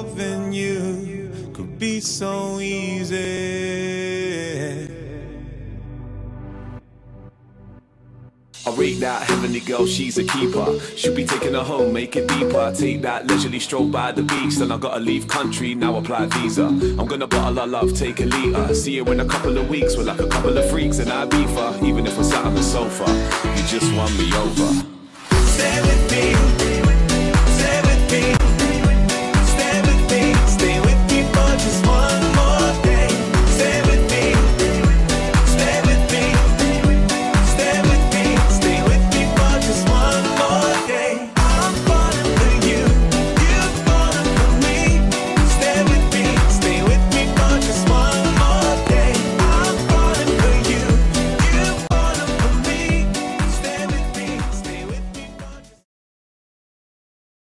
Loving you could be so easy. I rate that heavenly girl, she's a keeper. Should be taking her home, make it deeper. Take that leisurely stroll by the beach. Then I gotta leave country, now apply visa. I'm gonna bottle our love, take a liter. See you in a couple of weeks, we're like a couple of freaks and I in Ibiza. Even if we're sat on the sofa, you just won me over. Stay with me.